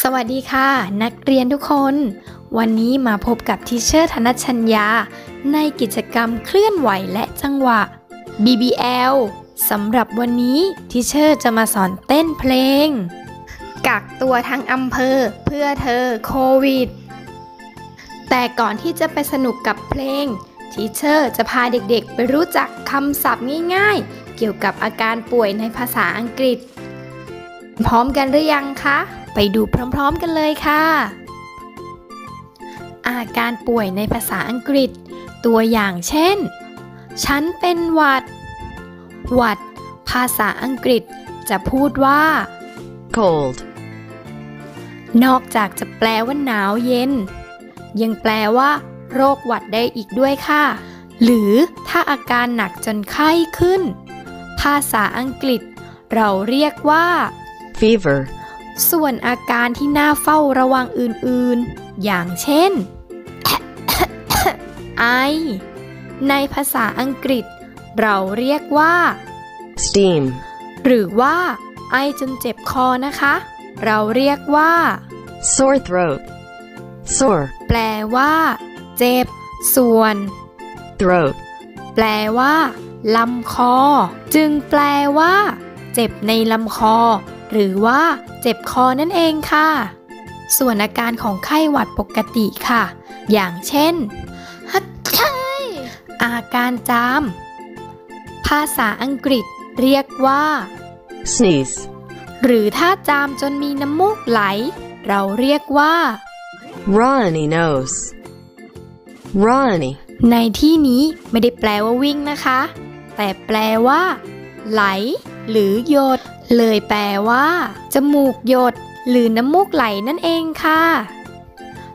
สวัสดีค่ะ นักเรียนทุกคน วันนี้มาพบกับ teacher ธนชัญญา ในกิจกรรมเคลื่อนไหวและจังหวะ BBL สำหรับวันนี้ teacher จะมาสอนเต้นเพลง กักตัวทั้งอำเภอเพื่อเธอโควิด แต่ก่อนที่จะไปสนุกกับเพลง teacher จะพาเด็กๆ ไปรู้จักคำศัพท์ง่ายๆ เกี่ยวกับอาการป่วยในภาษาอังกฤษ พร้อมกันหรือยังคะ ไปดูพร้อมๆกันเลยค่ะ อาการป่วยในภาษาอังกฤษ ตัวอย่างเช่น ฉันเป็นหวัด หวัด ภาษาอังกฤษจะพูดว่า cold, นอกจากจะแปลว่าหนาวเย็น ยังแปลว่า โรคหวัดได้อีกด้วยค่ะ หรือถ้าอาการหนักจนไข้ขึ้น ภาษาอังกฤษ เราเรียกว่า fever, ส่วนอาการที่น่าเฝ้าระวังอื่นๆ อย่างเช่น ไอ ในภาษาอังกฤษ เราเรียกว่า steam, หรือว่า ไอจนเจ็บคอนะคะ เราเรียกว่า sore throat, sore, แปลว่า เจ็บ ส่วน throat, แปลว่าลำคอ จึงแปลว่า เจ็บในลำคอ หรือว่าเจ็บคอนั่นเองค่ะ ส่วนอาการของไข้หวัดปกติค่ะ อย่างเช่นฮัดไข้อาการจาม ภาษาอังกฤษเรียกว่า sneeze, หรือถ้าจามจนมีน้ำมูกไหล เราเรียกว่า runny nose, runny, ในที่นี้ไม่ได้แปลว่าวิ่งนะคะ แต่แปลว่า ไหล หรือหยด เลยแปลว่า จมูกหยด หรือน้ำมูกไหลนั่นเองค่ะ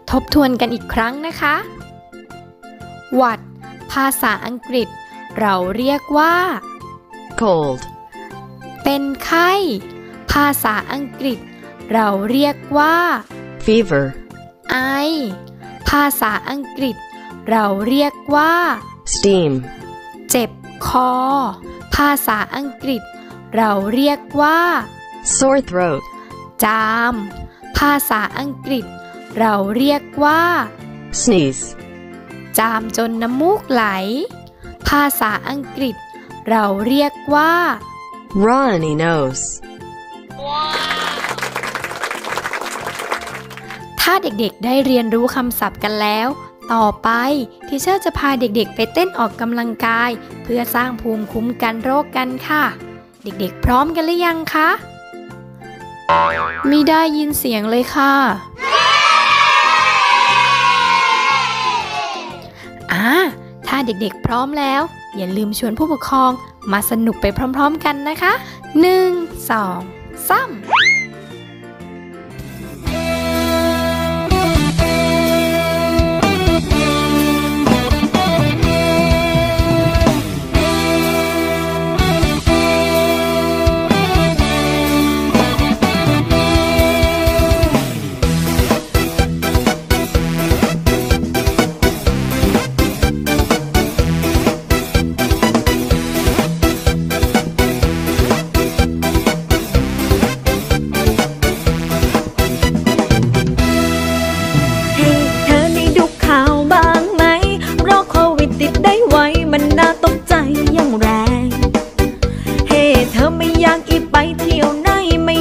ทบทวนกันอีกครั้งนะคะ หวัด ภาษาอังกฤษ เราเรียกว่า cold, เป็นไข้ ภาษาอังกฤษ เราเรียกว่า fever, ไอ ภาษาอังกฤษ เราเรียกว่า steam, เจ็บคอ ภาษาอังกฤษ เราเรียกว่า sore throat, จาม ภาษาอังกฤษ เราเรียกว่า sneeze, จามจนน้ำมูกไหล ภาษาอังกฤษ เราเรียกว่า runny nose, ถ้าเด็กๆได้เรียนรู้คำศัพท์กันแล้ว ต่อไปทีเชอร์จะพาเด็กๆ ไปเต้นออกกำลังกาย เพื่อสร้างภูมิคุ้มกันโรคกันค่ะ เด็กๆ พร้อมกันหรือยังคะ ไม่ได้ยินเสียงเลยค่ะ อ่า ถ้าเด็กๆ พร้อมแล้ว อย่าลืมชวนผู้ปกครองมาสนุกไปพร้อมๆกันนะคะ 1 2 3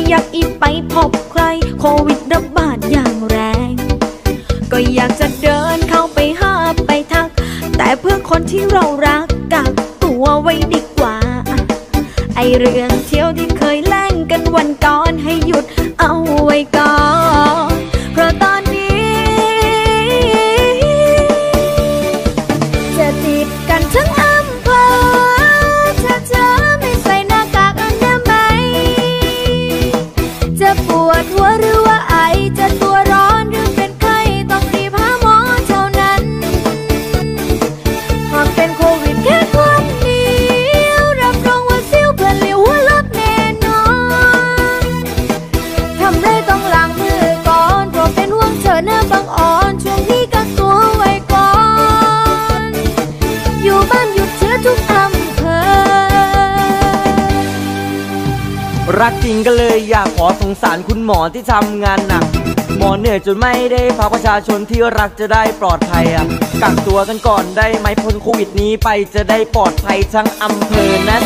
อยากอีกไปพบใคร โควิดระบาดอย่างแรง ก็อยากจะเดินเข้าไปหาไปทัก แต่เพื่อคนที่เรารักกักตัวไว้ดีกว่า ไอเรื่องเที่ยวที่เคยแล่งกันวันก่อนให้หยุดเอาไว้ก่อน รักจริงก็เลยอยากขอสงสารคุณหมอที่ทำงานหนัก หมอเหนื่อยจนไม่ได้พาประชาชนที่รักจะได้ปลอดภัยอะกักตัวกันก่อนได้ไหมพ้นโควิดนี้ไปจะได้ปลอดภัยทั้งอำเภอนะ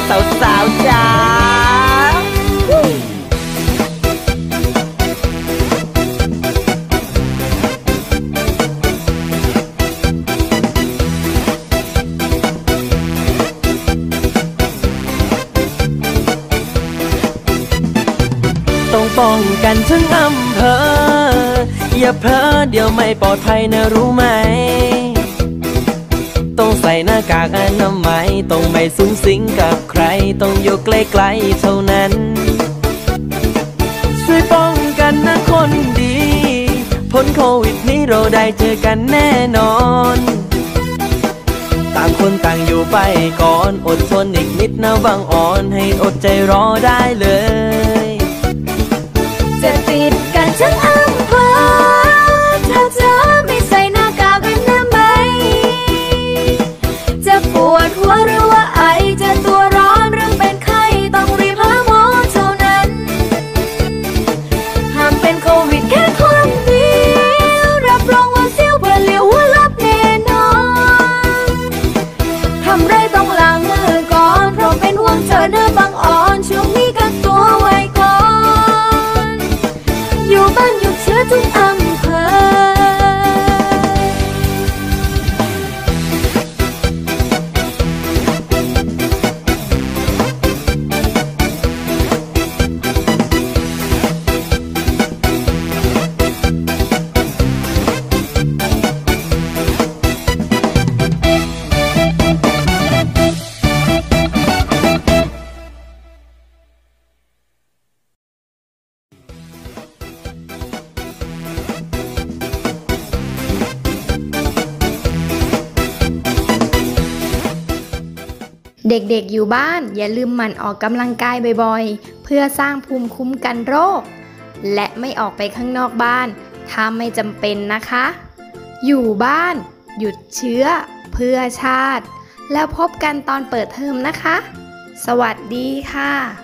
สาวๆจ้า ป้องกันทั้งอำเภอ อย่าเพ้อเดี๋ยวไม่ปลอดภัยนะรู้ไหม ต้องใส่หน้ากากอนามัยต้องไม่สูงสิงกับใคร ต้องอยู่ใกล้ๆเท่านั้น ช่วยป้องกันนะคนดี พ้นโควิดนี้เราได้เจอกันแน่นอนต่างคนต่างอยู่ไปก่อน อดทนอีกนิดนะบางอ่อน ให้อดใจรอได้เลย จะ เด็กๆอยู่บ้านอย่าลืมหมั่นออกกำลังกายบ่อยๆ เพื่อสร้างภูมิคุ้มกันโรค และไม่ออกไปข้างนอกบ้านถ้าไม่จำเป็นนะคะ อยู่บ้าน หยุดเชื้อ เพื่อชาติ แล้วพบกันตอนเปิดเทอมนะคะ สวัสดีค่ะ